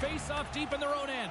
face off deep in their own end.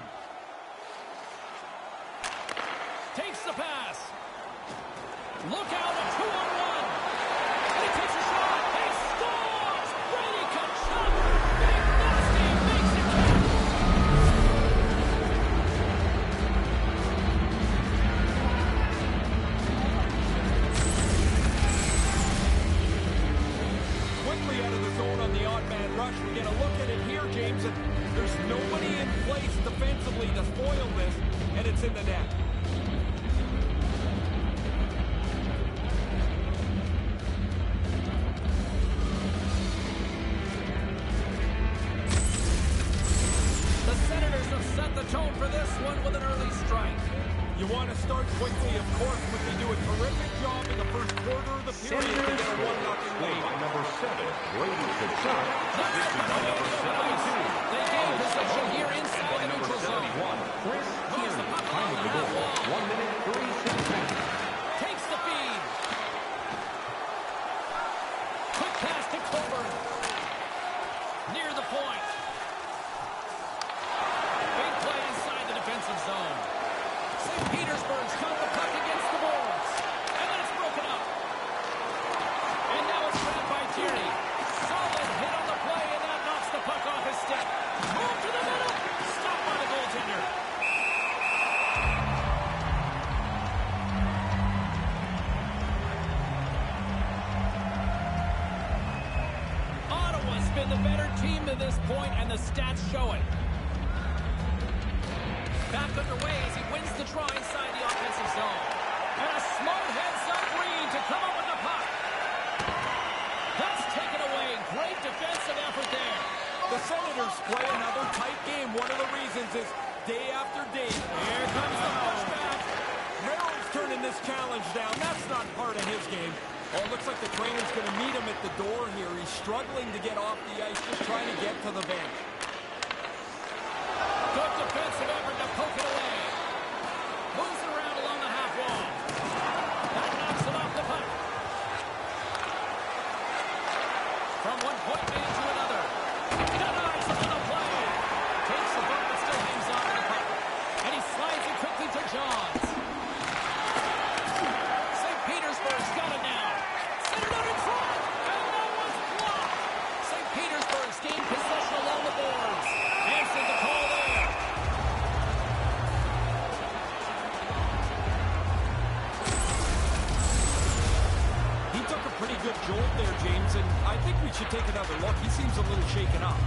good jolt there, James, and I think we should take another look. He seems a little shaken up.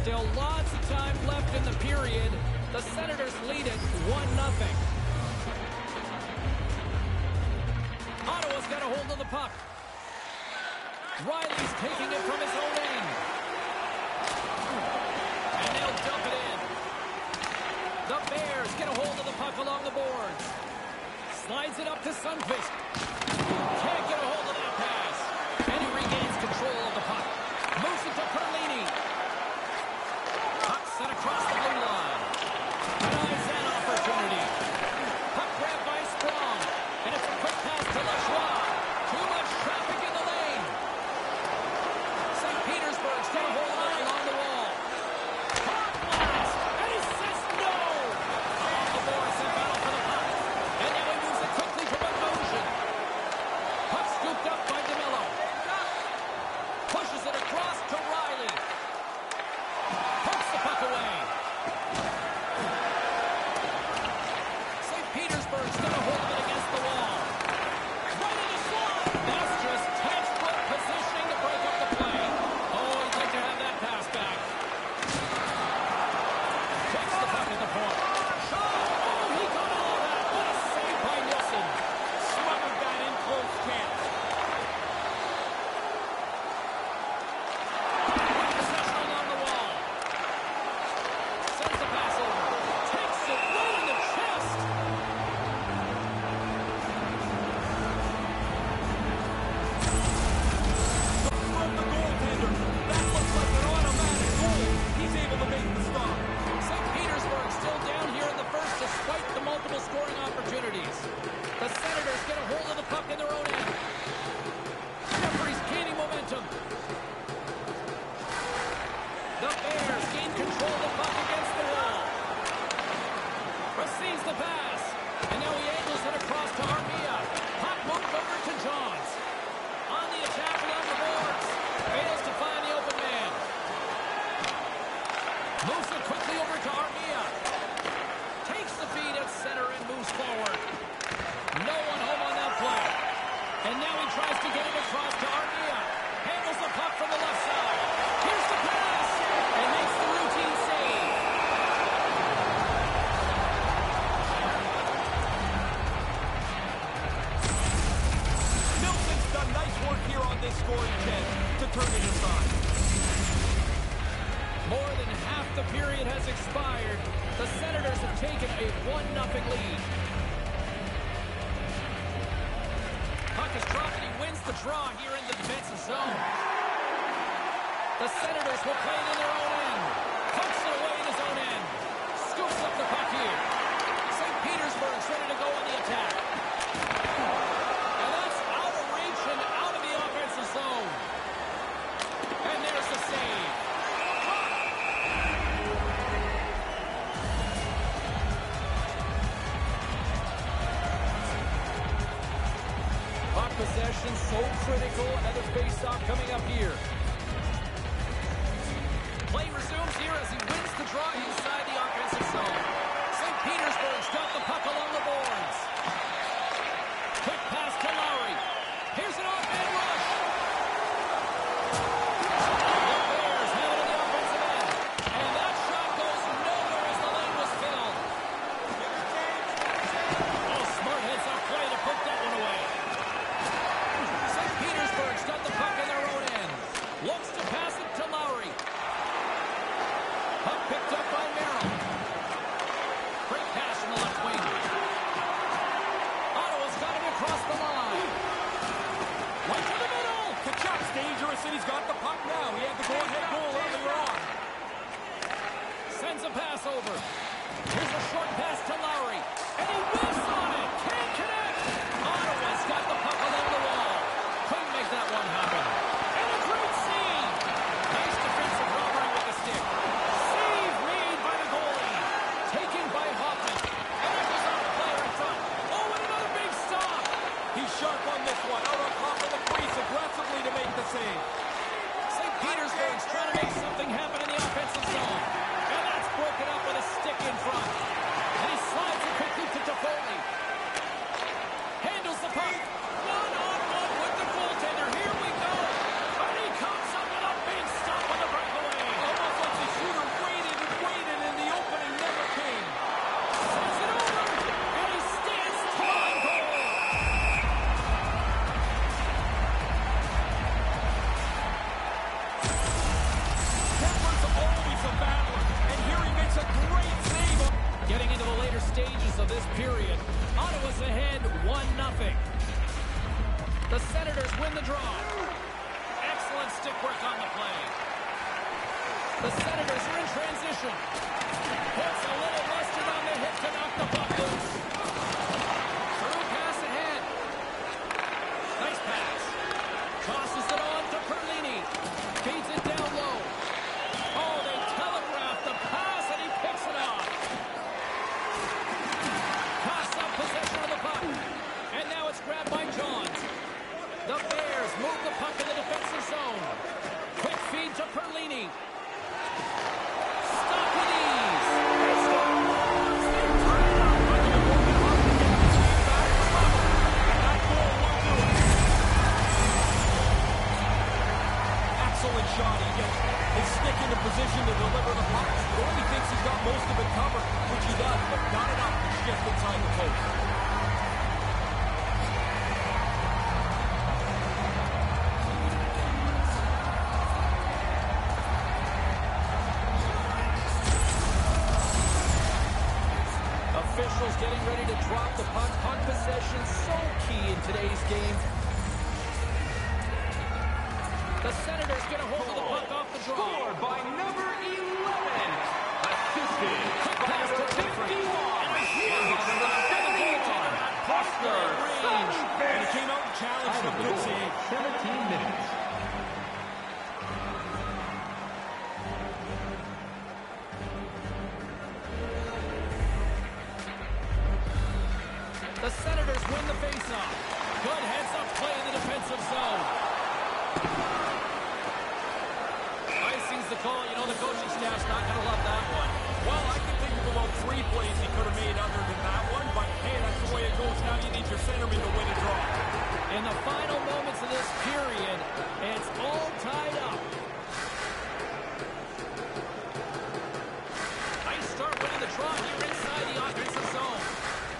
Still lots of time left in the period. The Senators lead it 1-0. Ottawa's got a hold of the puck. Riley's taking it from his own end. Bears get a hold of the puck along the boards. Slides it up to Sunfish. Can't get a hold of that pass. And he regains control of the puck. Moves it to Perlini. Puck set across the draw here in the defensive zone. The Senators will play it in their own end. Pokes it away in his own end. Scoops up the puck here. St. Petersburg ready to go on the attack. possession so critical. Another faceoff coming up here.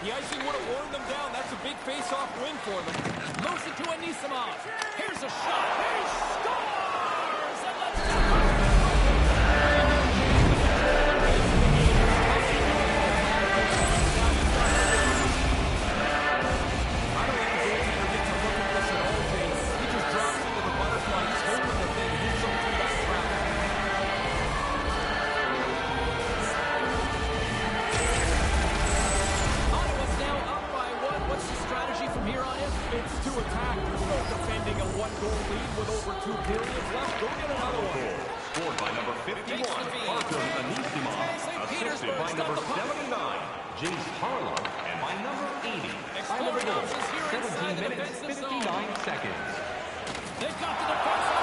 The icing would have worn them down. That's a big face-off win for them. Motion to Anisimov. Here's a shot. He scores! lead with over two periods left. Go get another one. Scored by number 51, Artem Anisimov. Assisted by number 79, Jace Harlow. And by number 80, Tyler Hill. 17 minutes, 59 seconds. They've got the defense.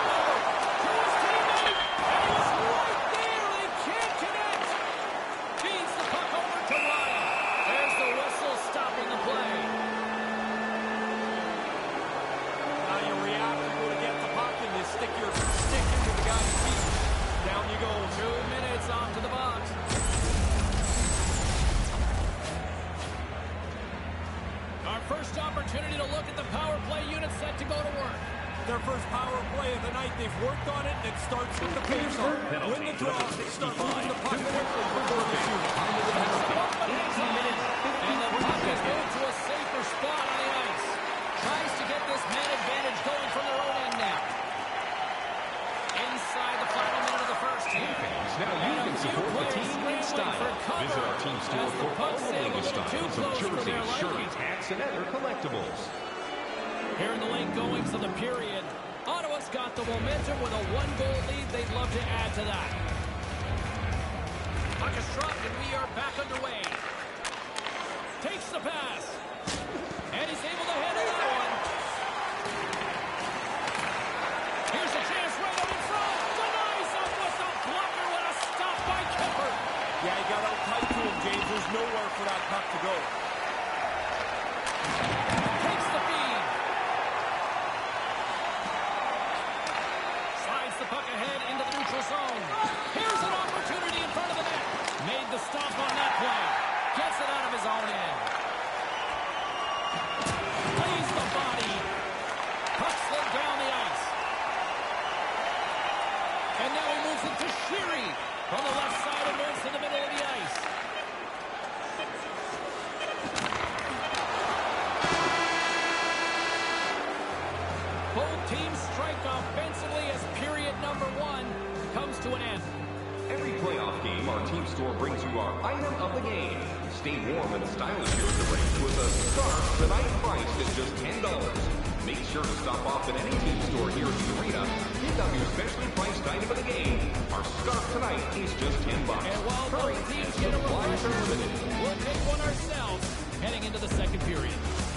sales of jersey, shirts, hats, and other collectibles. Here in the late goings of the period, Ottawa's got the momentum with a one-goal lead. They'd love to add to that. Puck is dropped, and we are back underway. Takes the pass. And he's able to head it was nowhere for that puck to go. Takes the feed. Slides the puck ahead into the neutral zone. Here's an opportunity in front of the net. Made the stop on that play. Gets it out of his own end. Plays the body. Puck slid down the ice. And now he moves it to Sheary. From the left side and moves to the middle of the ice. strike offensively as period number one comes to an end. Every playoff game, our team store brings you our item of the game. Stay warm and stylish here at the range with a scarf tonight priced at just $10. Make sure to stop off at any team store here at the arena. Pick up your specially priced item of the game. Our scarf tonight is just 10 bucks. And while Hurry, both teams get a refresher, we'll take one ourselves heading into the second period.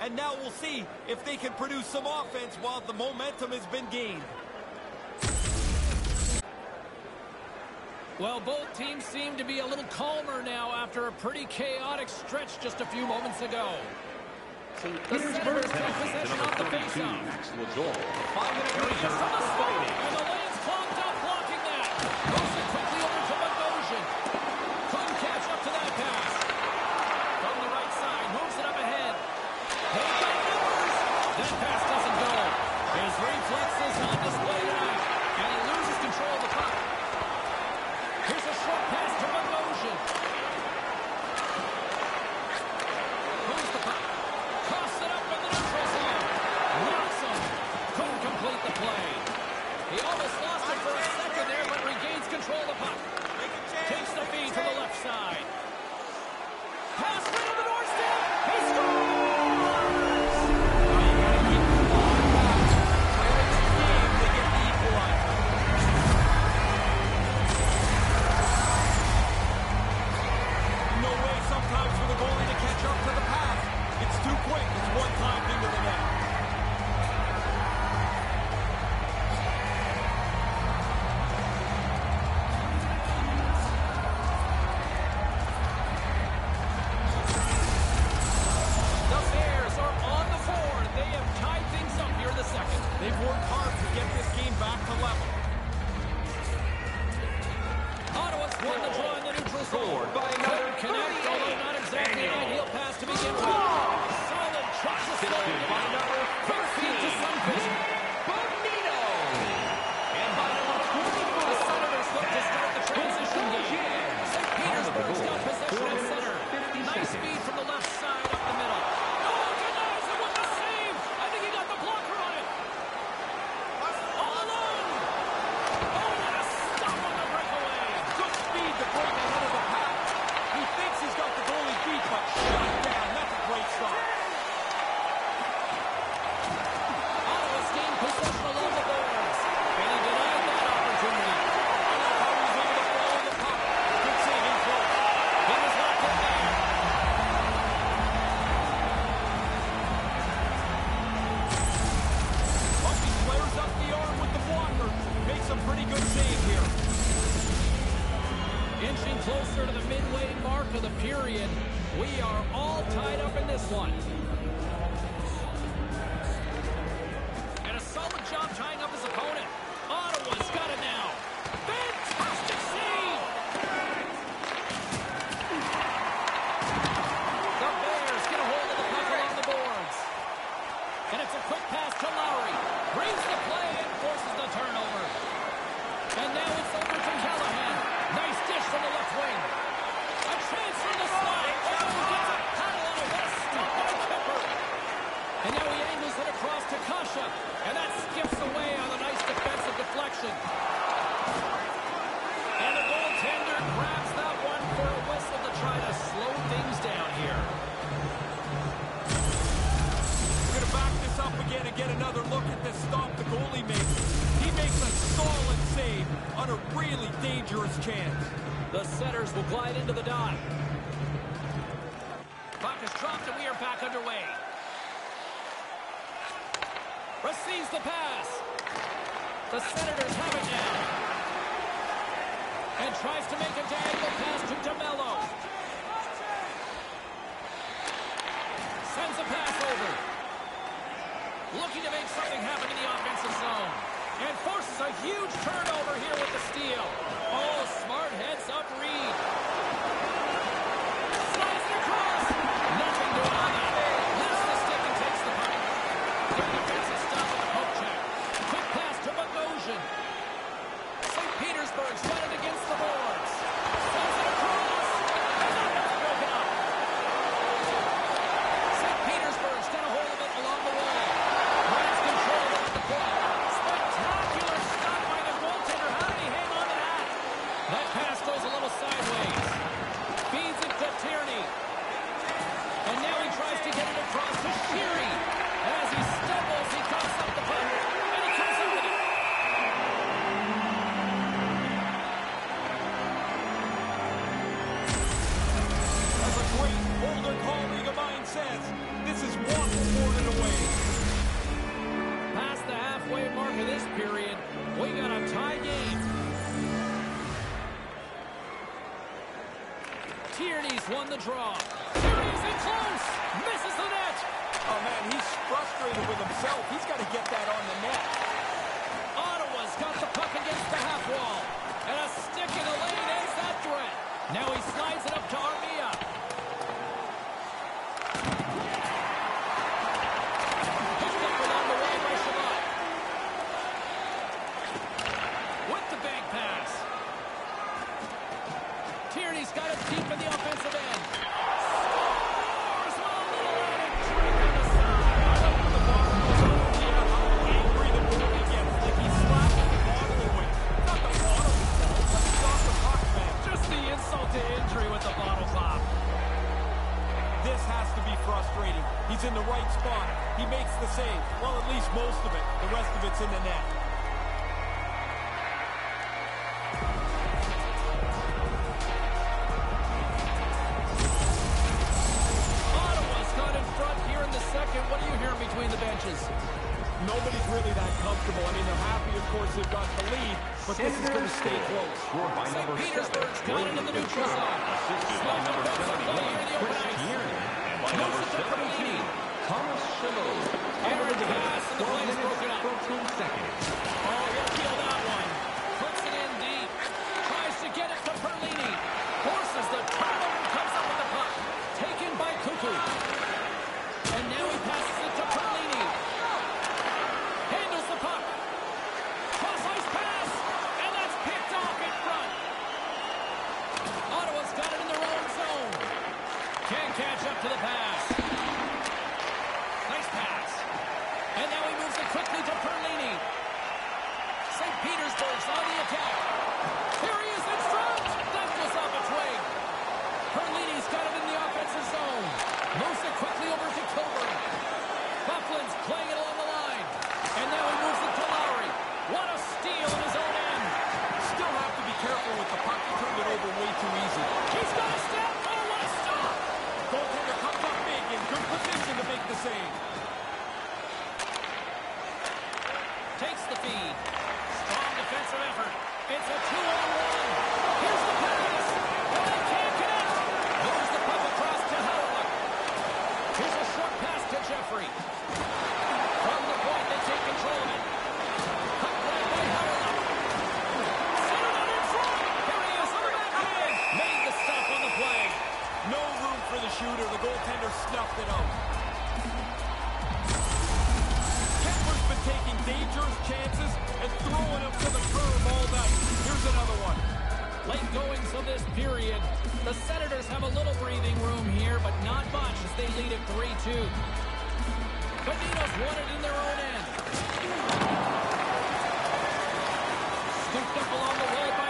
And now we'll see if they can produce some offense while the momentum has been gained. Well, both teams seem to be a little calmer now after a pretty chaotic stretch just a few moments ago. The possession off the Five-minute from the spot. get another look at this stop the goalie makes. He makes a solid save on a really dangerous chance. The setters will glide into the dot. Puck is dropped and we are back underway. Receives the pass. The Senators have it now. And tries to make a diagonal pass to DeMelo. huge turnover here with the steal. won the draw. Here he is in close. Misses the net. Oh, man, he's frustrated with himself. He's got to get that on the net. Ottawa's got the puck against the half wall. And a stick in the lane ends that threat. Now he slides it up to Arnold. The play's broken up. 14 seconds. Oh, The Senators have a little breathing room here, but not much as they lead it 3-2. Benitos won it in their own end. Scooped up along the wall. by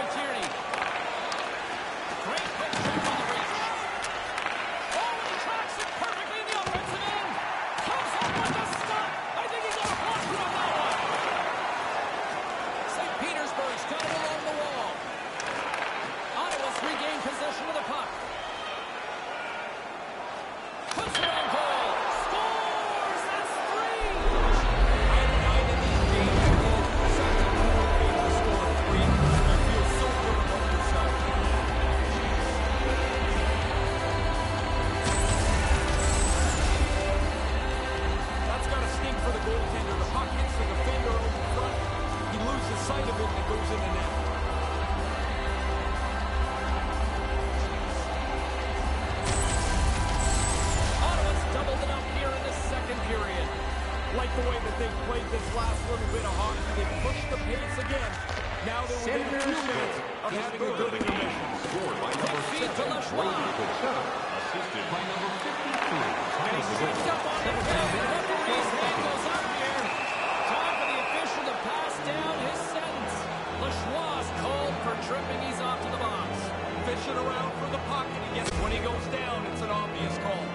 motion around from the pocket. He gets when he goes down, it's an obvious call.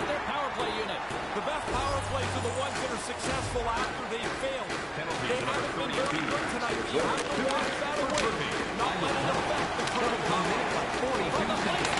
Their power play unit. The best power plays are the ones that are successful after they fail. They haven't been very good tonight. You have to watch that away. Not letting it affect the critical 42 seconds.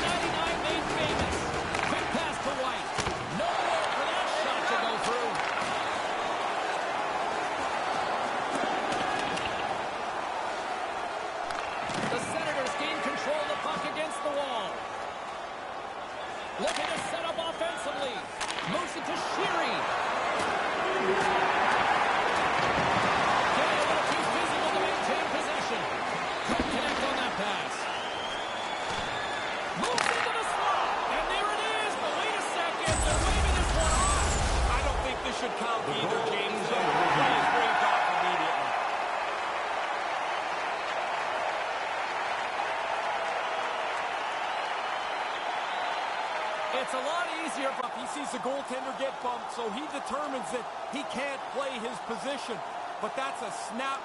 So he determines that he can't play his position. But that's a snap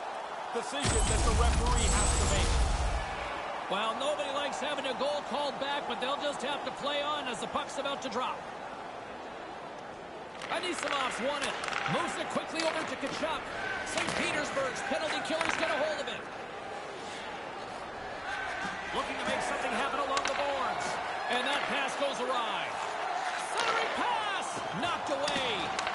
decision that the referee has to make. Well, nobody likes having a goal called back, but they'll just have to play on as the puck's about to drop. Anisimov's won it. Moves it quickly over to Tkachuk. St. Petersburg's penalty killer's got a hold of it. Looking to make something happen along the boards. And that pass goes awry. Centering pass! Knocked away.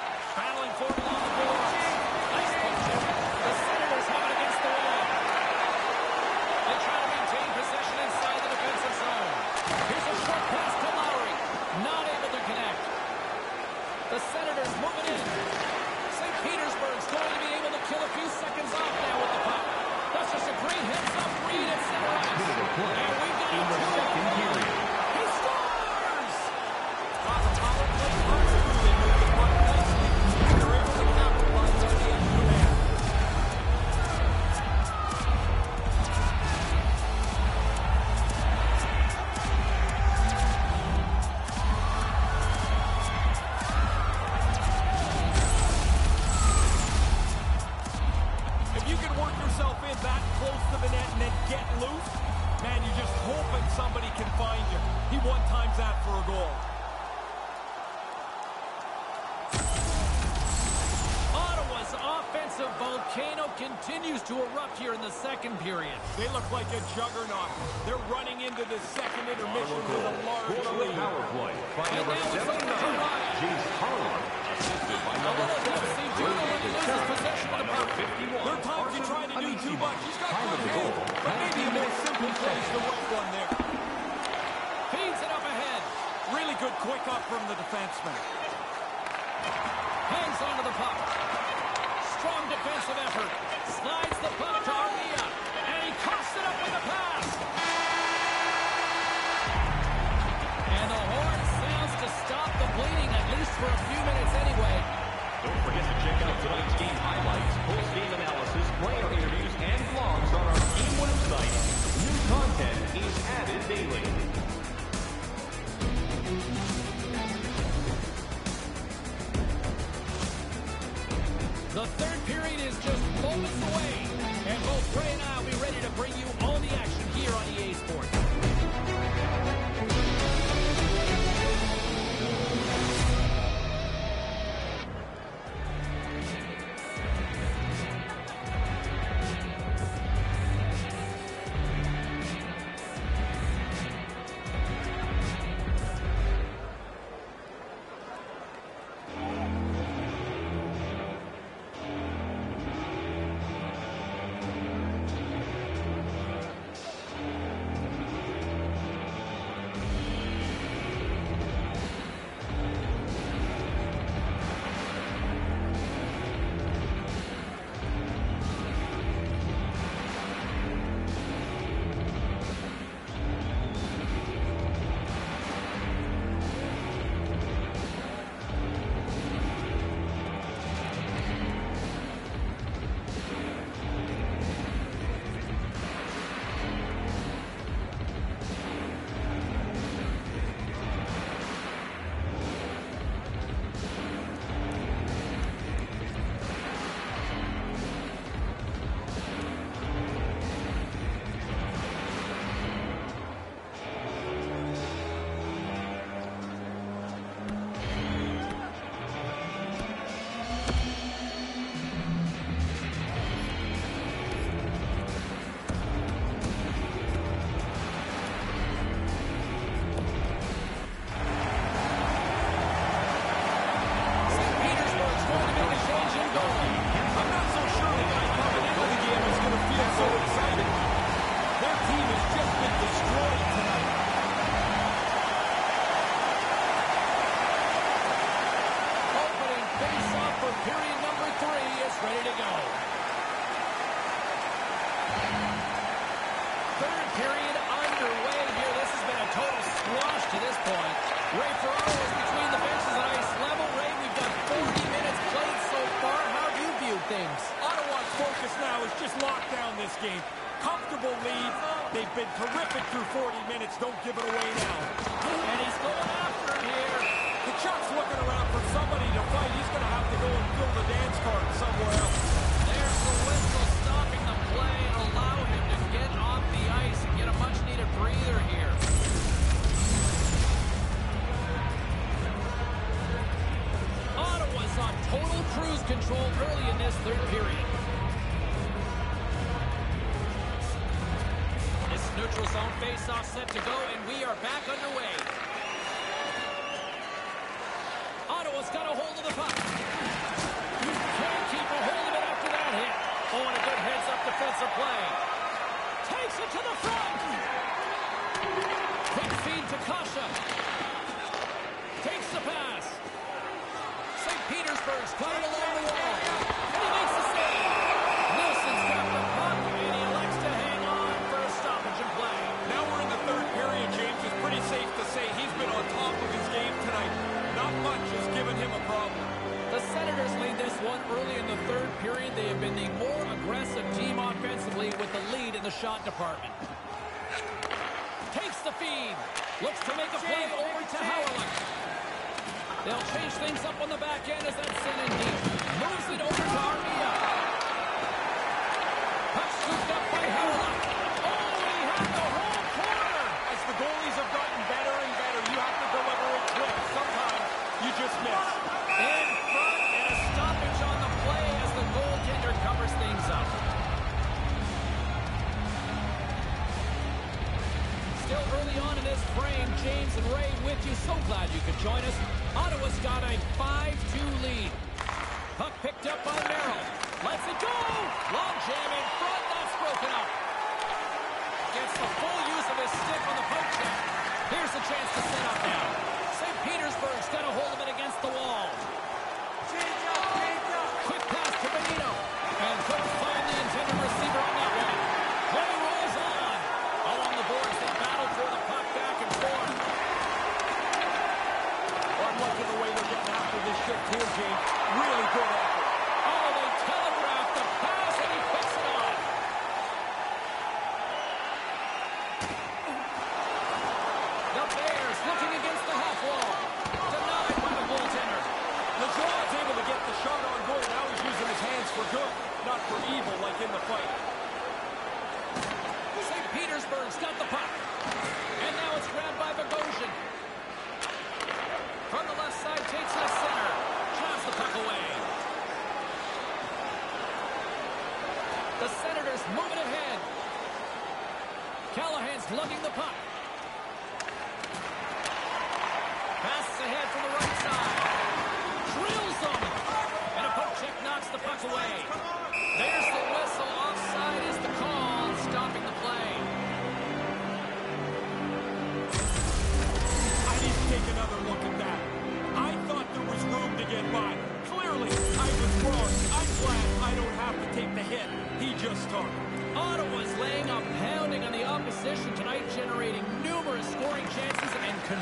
Like a juggernaut. They're running into the second intermission with a large lead. power play by And number now it's over 79, James Harlan, assisted by number little 7, tipsy, too, Brady when he loses Tkachuk, possession by the number puck. 51, There are times you try to do too much. He's got good the goal, hands, but maybe a more simple play is the right one there. Feeds it up ahead. Really good quick up from the defenseman. Hangs onto the puck. Strong defensive effort. Slides the puck to Armia. And it up with a pass. And the horn sounds to stop the bleeding, at least for a few minutes anyway. Don't forget to check out tonight's game highlights, post-game analysis, player interviews, and vlogs on our team website. New content is added daily. The third period is just moments away. And both Ray and I bring you all the action here on EA Sports. Control early in this third period. This neutral zone face-off set to go, and we are back underway. Ottawa's got a hold of the puck. You can't keep a hold of it after that hit. Oh, and a good heads-up defensive play. Takes it to the front. Quick feed to Kasha. Takes the pass. St. Petersburg's it along the wall. And he makes the save. Nilsson's got the puck, and he elects to hang on for a stoppage in play. Now we're in the third period, James. It's pretty safe to say he's been on top of his game tonight. Not much has given him a problem. The Senators lead this one early in the third period. They have been the more aggressive team offensively with the lead in the shot department. Takes the feed. Looks to make a play over to Howard. They'll change things up on the back end as that's sent in deep. Moves it over to Armia. Puck scooped up by Howard. Oh, he had the whole corner. As the goalies have gotten better and better, you have to deliver it quick. Sometimes you just miss. In front and a stoppage on the play as the goaltender covers things up. Still early on in this frame, James and Ray with you. So glad you could join us. Ottawa's got a 5-2 lead. Puck picked up by Merrill. Lets it go! Long jam in front, that's broken up. Gets the full use of his stick on the poke check. Here's a chance to set up now. St. Petersburg's got a hold of it against the wall. Quick pass to Benito. And couldn't find the intended receiver on that one. Play rolls on. Along the boards, they battle for the puck back and forth. I'm liking the way they're getting after this shift here, James. Really good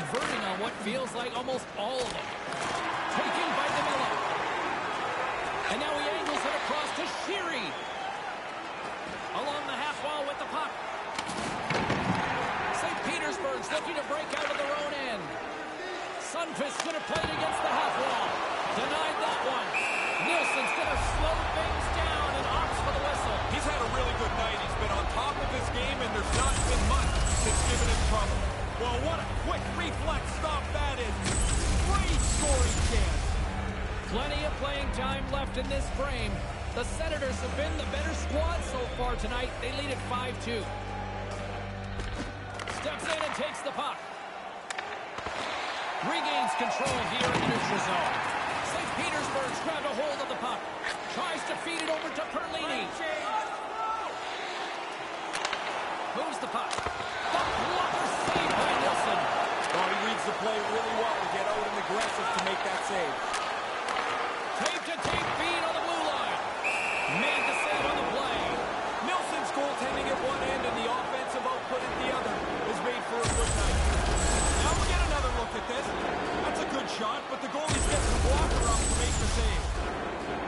converting on what feels like almost all of them. Taken by DeMelo. And now he angles it across to Sheary. Along the half wall with the puck. St. Petersburg's looking to break out of their own end. Sunfist's going to play it against the half wall. Denied that one. Nilsson's going to slow things down and opts for the whistle. He's had a really good night. He's been on top of his game, and there's not been much that's given him trouble. Well, what a quick reflex stop that is. Great scoring chance. Plenty of playing time left in this frame. The Senators have been the better squad so far tonight. They lead at 5-2. Steps in and takes the puck. Regains control here in the neutral zone. St. Petersburg's grabbed a hold of the puck. Tries to feed it over to Perlini. Moves the puck. play really well to get out and aggressive to make that save. Tape-to-tape feed on the blue line. Made the save on the play. Nilsson's goaltending at one end and the offensive output at the other is made for a good night. Now we'll get another look at this. That's a good shot, but the goalie's getting the blocker up to make the save.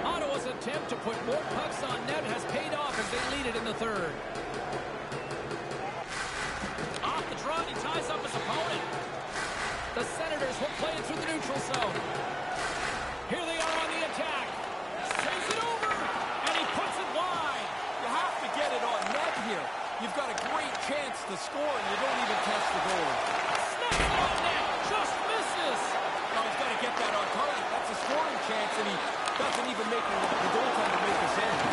Ottawa's attempt to put more pucks on net has paid off as they lead it in the third. neutral zone. Here they are on the attack. Saves it over, and he puts it wide. You have to get it on net here. You've got a great chance to score, and you don't even test the goal. Snaps on net, just misses. Now he's got to get that on target. That's a scoring chance, and he doesn't even make the goaltender make his end.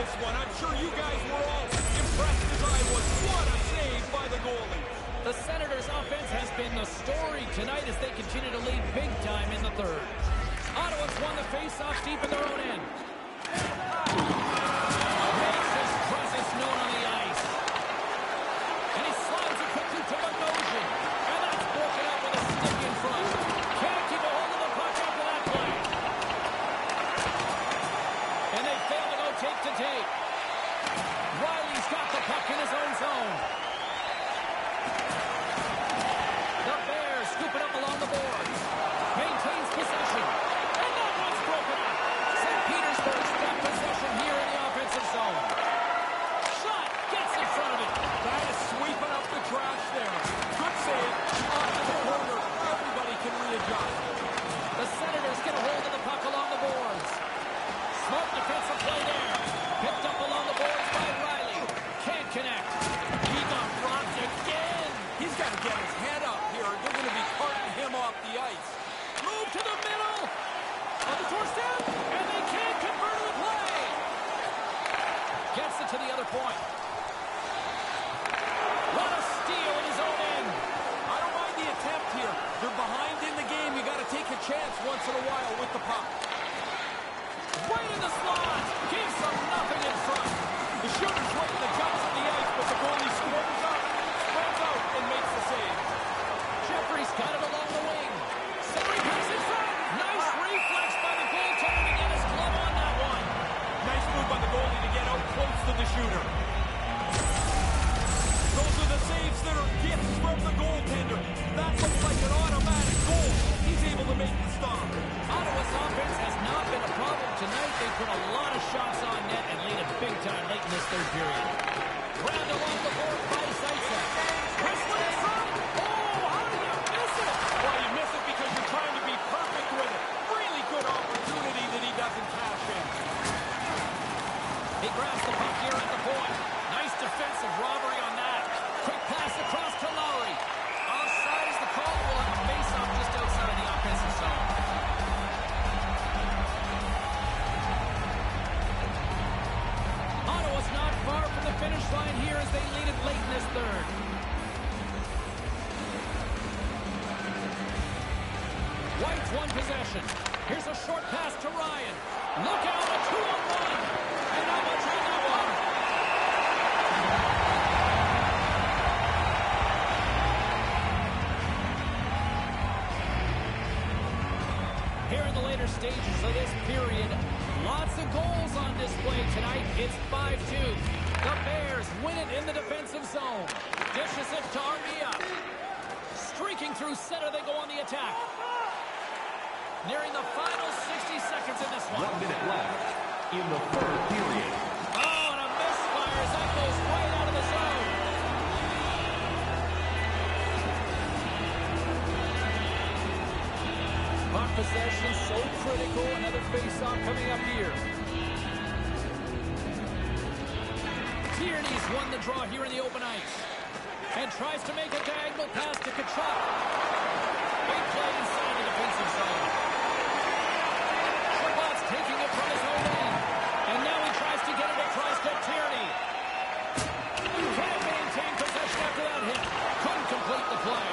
this one. I'm sure you guys were all impressed as I was. What a save by the goalie. The Senators' offense has been the story tonight as they continue to lead big time in the third. Ottawa's won the faceoff deep in their own end. Coming through center, they go on the attack. Nearing the final 60 seconds in this one. One minute left in the third period. Oh, and a misfire as that goes right out of the zone. Possession so critical. Another face-off coming up here. Tierney's won the draw here in the open ice. Tries to make a diagonal pass to Tkachuk. Big play inside the defensive zone. Chabot's taking it from his own end. And now he tries to get it across to Tierney. Can't maintain possession after that hit. Couldn't complete the play.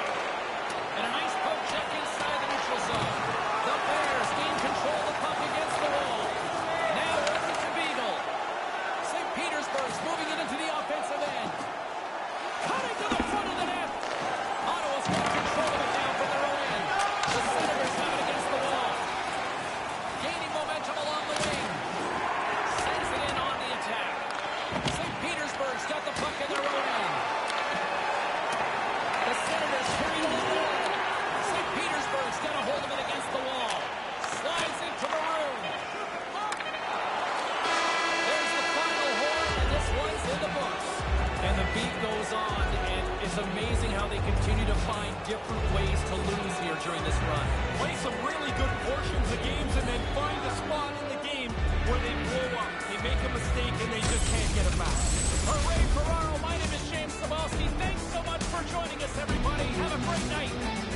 get him. Hooray Ferraro! My name is James Cybulski. Thanks so much for joining us, everybody. Have a great night.